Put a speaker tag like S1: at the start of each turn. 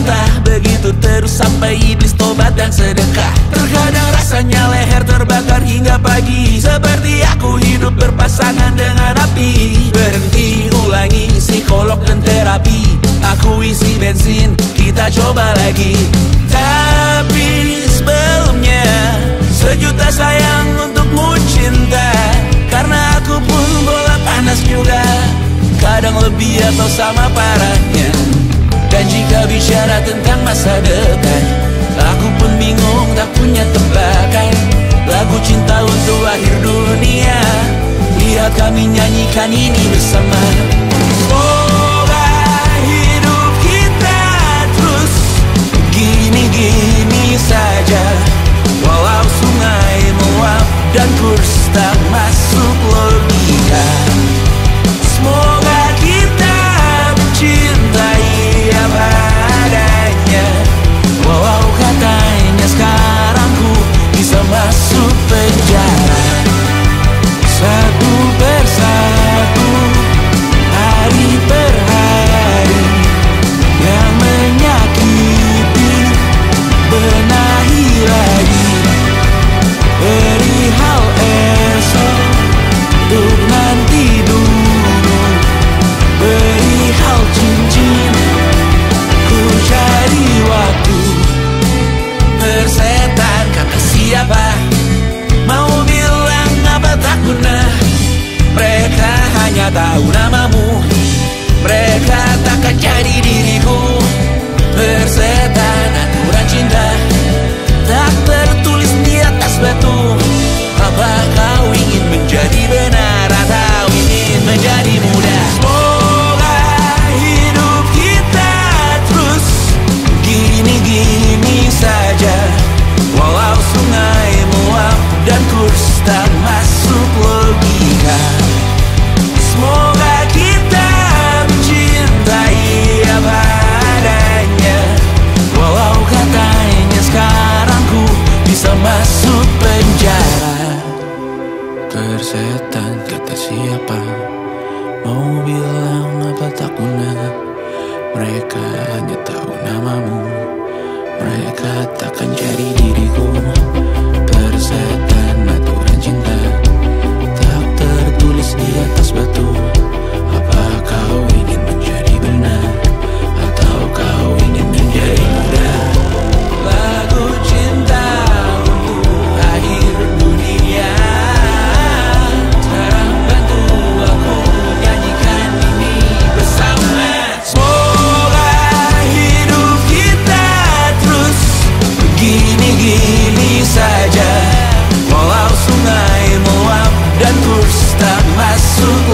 S1: entah Begitu terus sampai iblis tobat dan sedekah. Terkadang rasanya leher terbakar hingga pagi. Seperti aku hidup berpasangan dengan api. Berhenti ulangi psikolog dan terapi. Aku isi bensin, kita coba lagi. Tapi sebelumnya Sejuta sayang untukmu cinta. Karena aku pun bola panas juga. Kadang lebih atau sama parahnya Dan jika bicara tentang masa depan Aku pun bingung tak punya tebakan Lagu cinta untuk akhir dunia Lihat kami nyanyikan ini bersama. Semoga hidup kita terus Gini-gini saja. Walau sungai meluap dan kurs hanya tahu namamu. Mereka takkan jadi diriku Persetan kata siapa? Mau bilang apa tak guna? Mereka hanya tahu namamu. Mereka Persetan dan ku tak masuk